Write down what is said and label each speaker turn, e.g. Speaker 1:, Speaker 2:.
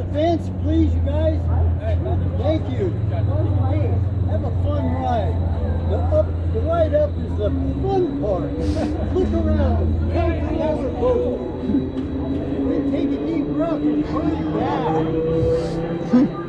Speaker 1: the fence, please, you guys. Thank you. Have a fun ride. The up, the ride up is the fun part. Look around. Count the roller boat. Then take a deep breath and hurry back.